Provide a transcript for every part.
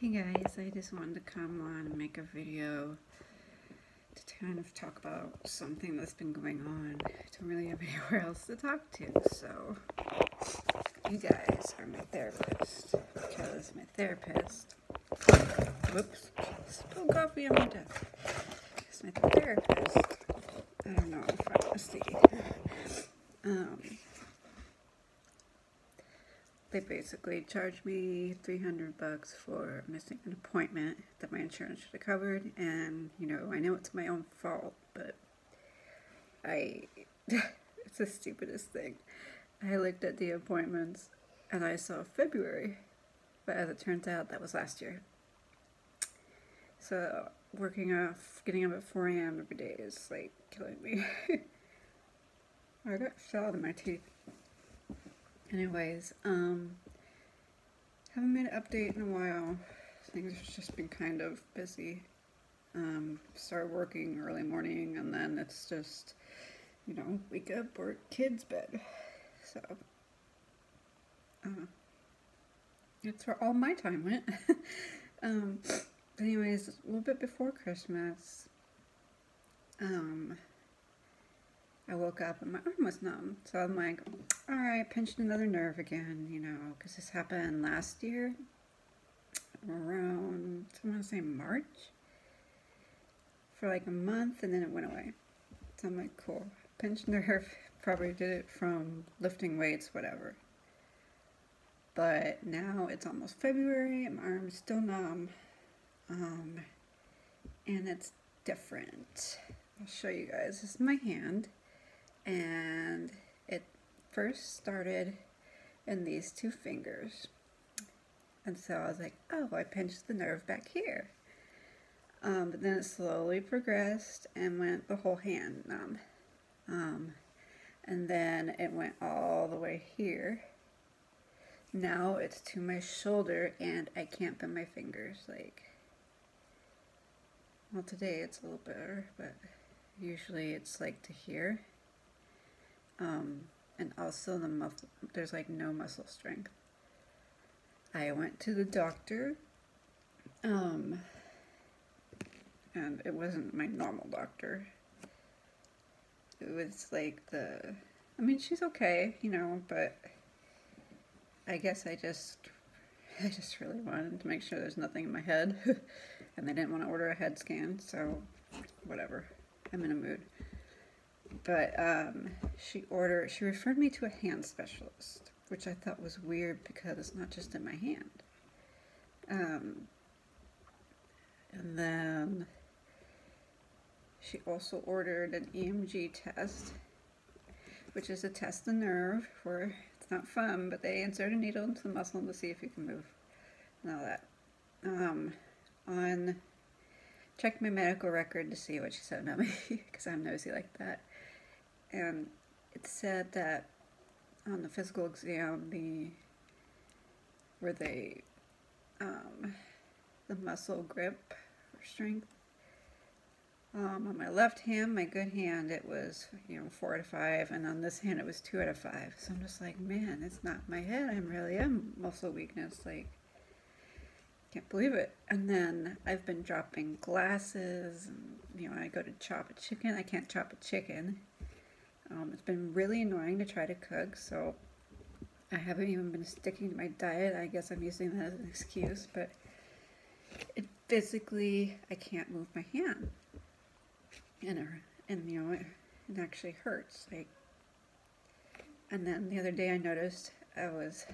Hey guys, I just wanted to come on and make a video to kind of talk about something that's been going on. I don't really have anywhere else to talk to, so you guys are my therapist because my therapist, whoops, spilled coffee on my desk. My therapist, I don't know if I, let's see, um, they basically charged me 300 bucks for missing an appointment that my insurance should have covered. And you know I know it's my own fault but I it's the stupidest thing. I looked at the appointments and I saw February but as it turns out that was last year. So working off getting up at 4 a.m. every day is like killing me. I got salad in my teeth Anyways, um, haven't made an update in a while. Things have just been kind of busy. Um, started working early morning and then it's just, you know, wake up or kids bed. So, uh, that's where all my time went. um, anyways, a little bit before Christmas, um, woke up and my arm was numb. So I'm like, all right, pinched another nerve again, you know, because this happened last year around, I want to say March for like a month and then it went away. So I'm like, cool. Pinched nerve, probably did it from lifting weights, whatever. But now it's almost February and my arm's still numb. Um, and it's different. I'll show you guys. This is my hand and it first started in these two fingers. And so I was like, oh, I pinched the nerve back here. Um, but then it slowly progressed and went the whole hand numb. Um, and then it went all the way here. Now it's to my shoulder and I can't bend my fingers. Like, well, today it's a little better, but usually it's like to here um, and also the muscle, there's like no muscle strength. I went to the doctor, um, and it wasn't my normal doctor. It was like the, I mean, she's okay, you know, but I guess I just, I just really wanted to make sure there's nothing in my head, and they didn't want to order a head scan, so whatever. I'm in a mood but um, she ordered, she referred me to a hand specialist, which I thought was weird because it's not just in my hand. Um, and then she also ordered an EMG test, which is a test the nerve for, it's not fun, but they insert a needle into the muscle to see if you can move and all that. Um, on, check my medical record to see what she said about me, because I'm nosy like that and it said that on the physical exam, the where they um, the muscle grip or strength. Um, on my left hand, my good hand, it was you know four out of five, and on this hand, it was two out of five. So I'm just like, man, it's not my head. I'm really am muscle weakness. Like, can't believe it. And then I've been dropping glasses. And, you know, I go to chop a chicken. I can't chop a chicken um, it's been really annoying to try to cook, so I haven't even been sticking to my diet. I guess I'm using that as an excuse, but it physically, I can't move my hand. And, and you know, it, it actually hurts. Like, and then the other day I noticed I was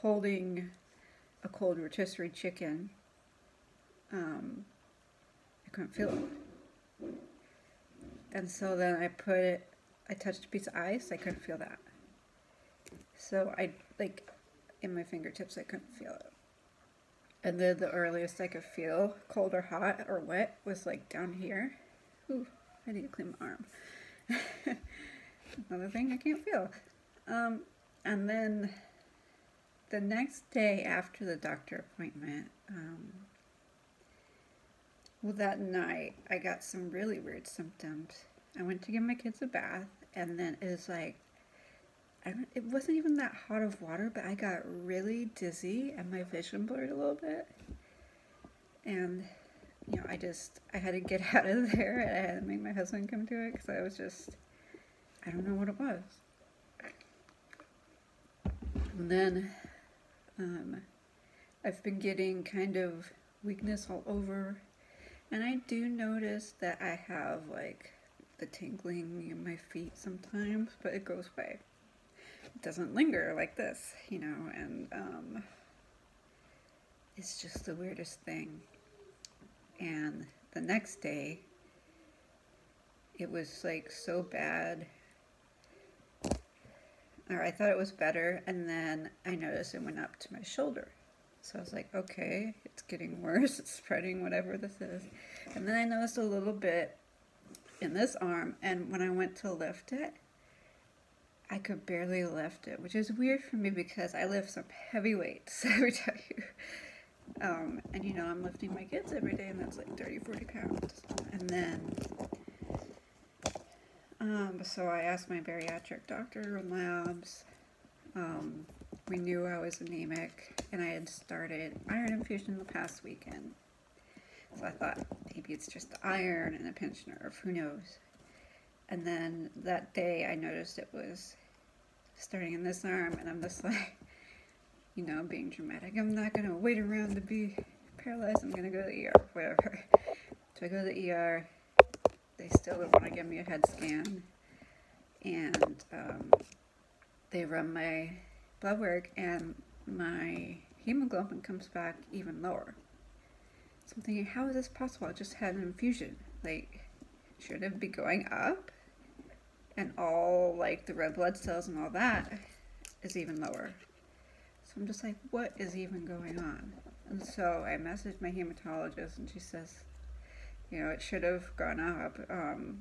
holding a cold rotisserie chicken. Um, I couldn't feel it. And so then I put it I touched a piece of ice, I couldn't feel that. So I, like, in my fingertips, I couldn't feel it. And then the earliest I could feel, cold or hot or wet, was like down here. Ooh, I need to clean my arm. Another thing I can't feel. Um, and then the next day after the doctor appointment, um, well, that night I got some really weird symptoms. I went to give my kids a bath, and then it was like, it wasn't even that hot of water, but I got really dizzy and my vision blurred a little bit. and you know, I just I had to get out of there, and I had to make my husband come to it because I was just I don't know what it was. And then um, I've been getting kind of weakness all over, and I do notice that I have like the tingling in my feet sometimes, but it goes away. It doesn't linger like this, you know, and um, it's just the weirdest thing. And the next day, it was like so bad. Or I thought it was better, and then I noticed it went up to my shoulder. So I was like, okay, it's getting worse. It's spreading, whatever this is. And then I noticed a little bit in this arm, and when I went to lift it, I could barely lift it, which is weird for me because I lift some heavy weights, tell you. Um, and you know, I'm lifting my kids every day, and that's like 30, 40 pounds. And then, um, so I asked my bariatric doctor labs. Um, we knew I was anemic, and I had started iron infusion the past weekend. So I thought maybe it's just iron and a pinched nerve, who knows. And then that day I noticed it was starting in this arm, and I'm just like, you know, being dramatic. I'm not gonna wait around to be paralyzed. I'm gonna go to the ER, whatever. So I go to the ER. They still don't want to give me a head scan, and um, they run my blood work, and my hemoglobin comes back even lower. So I'm thinking, how is this possible? I just had an infusion. Like, should it be going up? And all, like, the red blood cells and all that is even lower. So I'm just like, what is even going on? And so I messaged my hematologist, and she says, you know, it should have gone up um,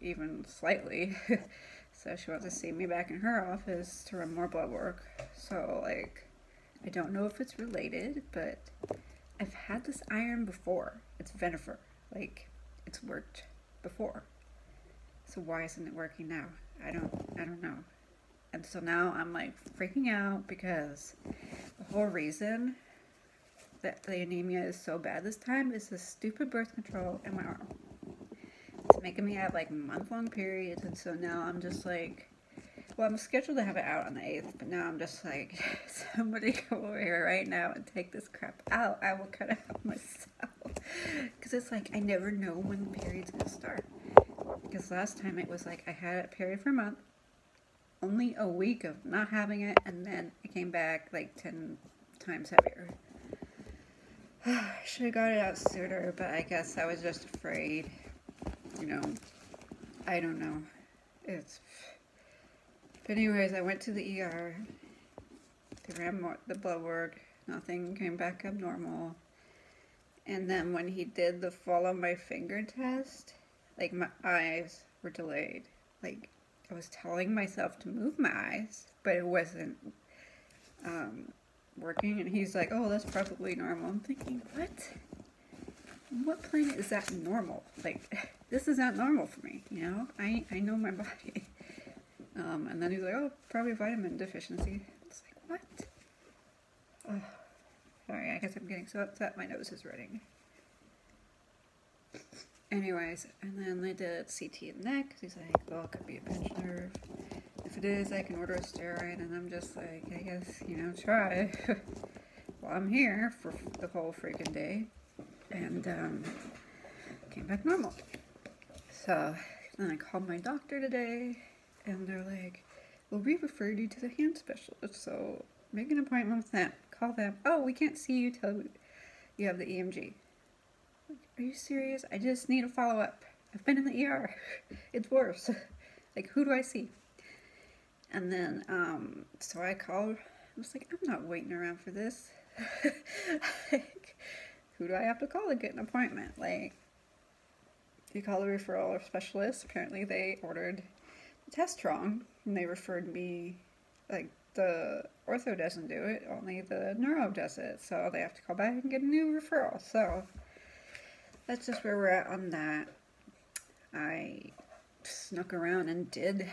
even slightly. so she wants to see me back in her office to run more blood work. So, like, I don't know if it's related, but I've had this iron before. It's Venofer. Like, it's worked before. So why isn't it working now? I don't I don't know. And so now I'm like freaking out because the whole reason that the anemia is so bad this time is the stupid birth control in my arm. It's making me have like month long periods and so now I'm just like well, I'm scheduled to have it out on the 8th, but now I'm just like, somebody go over here right now and take this crap out. I will cut it out myself. Because it's like, I never know when the period's going to start. Because last time it was like, I had a period for a month, only a week of not having it, and then it came back like 10 times heavier. I should have got it out sooner, but I guess I was just afraid. You know, I don't know. It's but anyways, I went to the ER. They ran more, the blood work. Nothing came back abnormal. And then when he did the follow my finger test, like my eyes were delayed. Like I was telling myself to move my eyes, but it wasn't um, working. And he's like, "Oh, that's probably normal." I'm thinking, what? What planet is that normal? Like, this is not normal for me. You know, I I know my body. Um, and then he's like, oh, probably vitamin deficiency. It's like, what? Oh, sorry, I guess I'm getting so upset my nose is running. Anyways, and then they did CT neck. He's like, well, it could be a pinched nerve. If it is, I can order a steroid. And I'm just like, I guess, you know, try. well, I'm here for the whole freaking day. And um, came back normal. So then I called my doctor today and they're like, well, we referred you to the hand specialist, so make an appointment with them. Call them. Oh, we can't see you till you have the EMG. Like, are you serious? I just need a follow up. I've been in the ER. It's worse. like, who do I see? And then, um, so I called. I was like, I'm not waiting around for this. like, who do I have to call to get an appointment? Like, you call the referral specialist. Apparently, they ordered test wrong and they referred me like the ortho doesn't do it only the neuro does it. So they have to call back and get a new referral. So that's just where we're at on that. I snuck around and did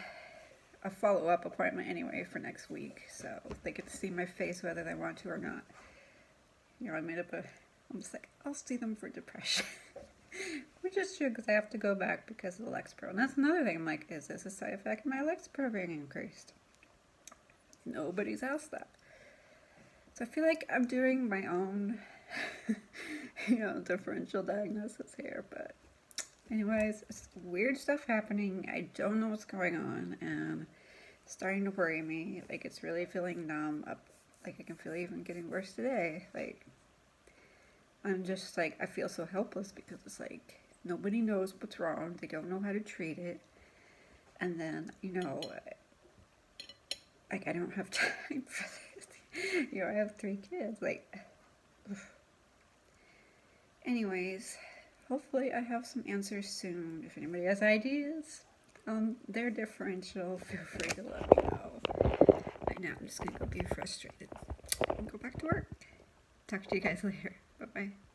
a follow-up appointment anyway for next week so they get to see my face whether they want to or not. You know i made up a I'm just like, I'll see them for depression. Is true because I have to go back because of the Lexapro. And that's another thing. I'm like, is this a side effect of my Lexapro being increased? Nobody's asked that. So I feel like I'm doing my own, you know, differential diagnosis here. But anyways, it's weird stuff happening. I don't know what's going on. And starting to worry me. Like it's really feeling numb up. Like I can feel even getting worse today. Like I'm just like, I feel so helpless because it's like nobody knows what's wrong. They don't know how to treat it. And then, you know, like I don't have time for this. You know, I have three kids. Like, anyways, hopefully I have some answers soon. If anybody has ideas um, on their differential, feel free to let me know. Right now, I'm just gonna go be frustrated and go back to work. Talk to you guys later. Bye bye.